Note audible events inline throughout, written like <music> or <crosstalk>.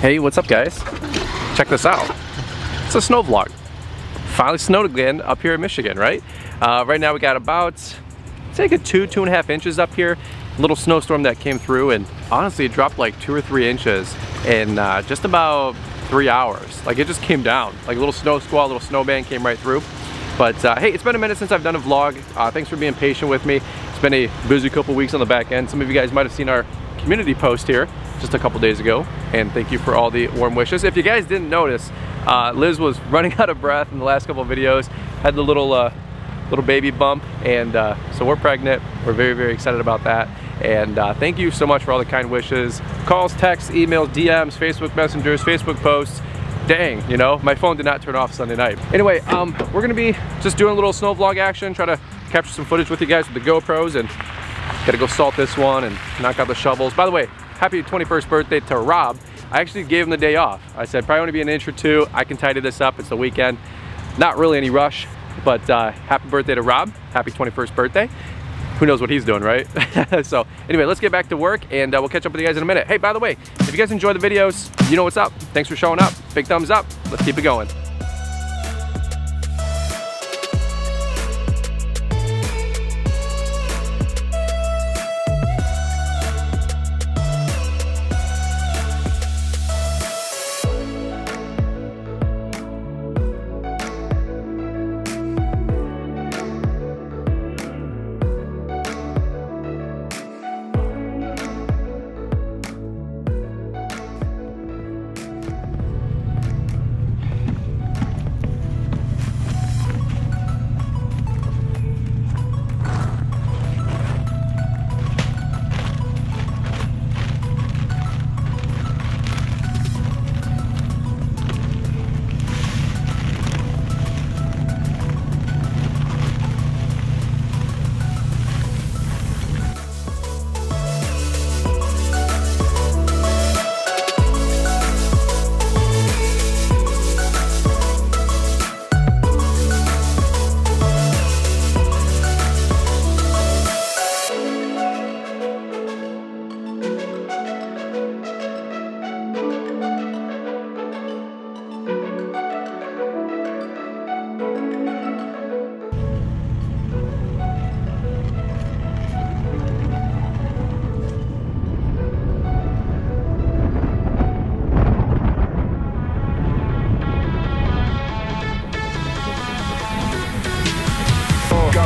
Hey, what's up guys? Check this out. It's a snow vlog. Finally snowed again up here in Michigan, right? Uh, right now we got about, it's like a two, two and a half inches up here. Little snowstorm that came through and honestly it dropped like two or three inches in uh, just about three hours. Like it just came down. Like a little snow squall, a little snowman came right through. But uh, hey, it's been a minute since I've done a vlog. Uh, thanks for being patient with me. It's been a busy couple weeks on the back end. Some of you guys might have seen our community post here just a couple days ago and thank you for all the warm wishes. If you guys didn't notice uh, Liz was <laughs> running out of breath in the last couple of videos had the little uh, little baby bump and uh, so we're pregnant. We're very very excited about that. And uh, thank you so much for all the kind wishes. Calls texts emails DMs Facebook messengers Facebook posts. Dang you know my phone did not turn off Sunday night. Anyway um, we're gonna be just doing a little snow vlog action try to capture some footage with you guys with the GoPros and gotta go salt this one and knock out the shovels. By the way happy 21st birthday to Rob. I actually gave him the day off. I said, probably only be an inch or two. I can tidy this up. It's the weekend. Not really any rush, but uh, happy birthday to Rob. Happy 21st birthday. Who knows what he's doing, right? <laughs> so anyway, let's get back to work and uh, we'll catch up with you guys in a minute. Hey, by the way, if you guys enjoy the videos, you know what's up. Thanks for showing up. Big thumbs up. Let's keep it going.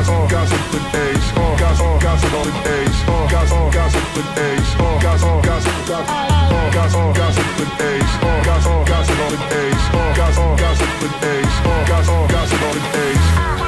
Gossip, gossip with Ace. Oh, gossip, gossip on Ace. Oh, gossip, gossip with Ace. Oh, gossip, gossip, gossip. Oh, gossip, gossip with Ace. Oh, gossip, gossip on Ace. Oh, gossip, gossip with Ace. Oh, gossip, gossip on Ace.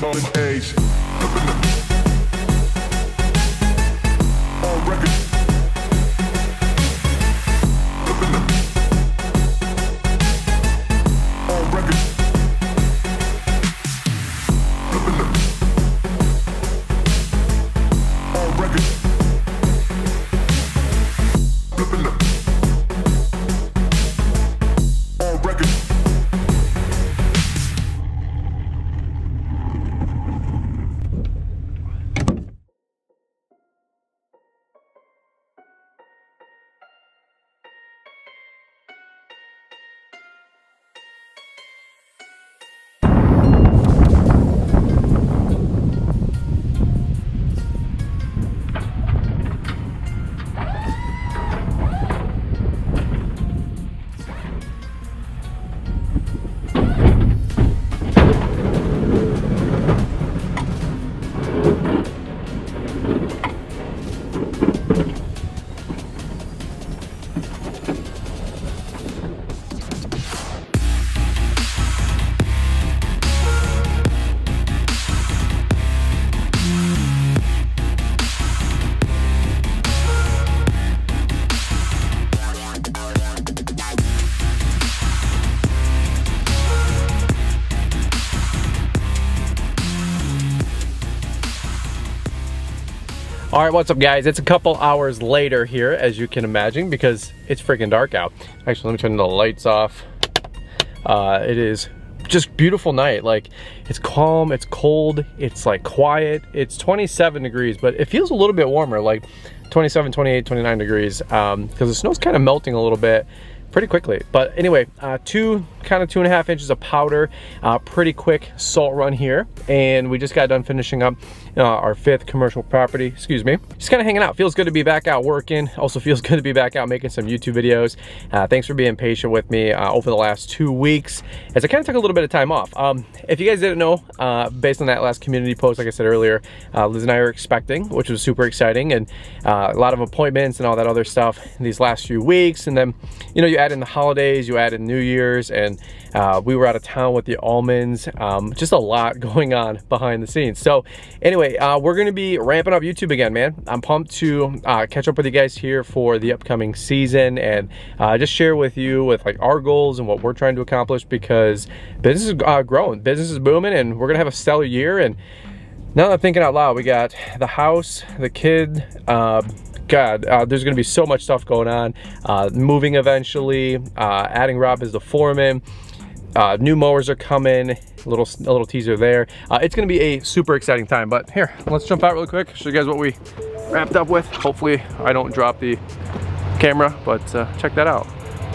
golden age. All right, what's up guys? It's a couple hours later here, as you can imagine, because it's freaking dark out. Actually, let me turn the lights off. Uh, it is just beautiful night. Like, it's calm, it's cold, it's like quiet. It's 27 degrees, but it feels a little bit warmer, like 27, 28, 29 degrees, because um, the snow's kind of melting a little bit pretty quickly. But anyway, uh, two kind of two and a half inches of powder, uh, pretty quick salt run here. And we just got done finishing up uh, our fifth commercial property, excuse me. Just kind of hanging out. Feels good to be back out working. Also feels good to be back out making some YouTube videos. Uh, thanks for being patient with me uh, over the last two weeks as I kind of took a little bit of time off. Um, if you guys didn't know, uh, based on that last community post, like I said earlier, Liz and I are expecting, which was super exciting and a lot of appointments and all that other stuff these last few weeks. And then, you know, you add in the holidays, you add in New Year's, and uh, we were out of town with the almonds. Um, just a lot <laughs> going on behind the scenes. So anyway, uh, we're gonna be ramping up YouTube again, man. I'm pumped to uh, catch up with you guys here for the upcoming season and uh, just share with you with like our goals and what we're trying to accomplish because business is uh, growing, business is booming, and we're gonna have a stellar year. And now that I'm thinking out loud, we got the house, the kid, uh, God, uh, there's gonna be so much stuff going on. Uh, moving eventually, uh, adding Rob as the foreman. Uh, new mowers are coming, a little, a little teaser there. Uh, it's gonna be a super exciting time, but here, let's jump out really quick, show you guys what we wrapped up with. Hopefully I don't drop the camera, but check that out.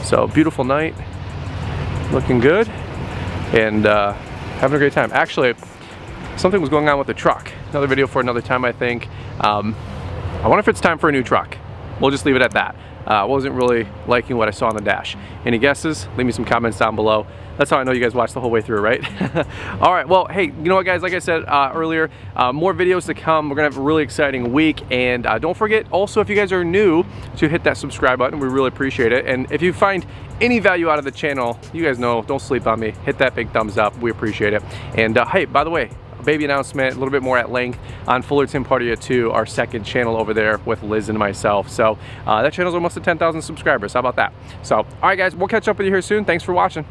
So beautiful night, looking good, and having a great time. Actually, something was going on with the truck. Another video for another time, I think. Um, I wonder if it's time for a new truck. We'll just leave it at that. Uh, I wasn't really liking what I saw on the dash. Any guesses? Leave me some comments down below. That's how I know you guys watched the whole way through, right? <laughs> All right, well, hey, you know what guys, like I said uh, earlier, uh, more videos to come. We're gonna have a really exciting week. And uh, don't forget also, if you guys are new, to hit that subscribe button. We really appreciate it. And if you find any value out of the channel, you guys know, don't sleep on me. Hit that big thumbs up. We appreciate it. And uh, hey, by the way, baby announcement, a little bit more at length on Fullerton Party 2, our second channel over there with Liz and myself. So uh, that channel's almost at 10,000 subscribers. How about that? So, all right guys, we'll catch up with you here soon. Thanks for watching.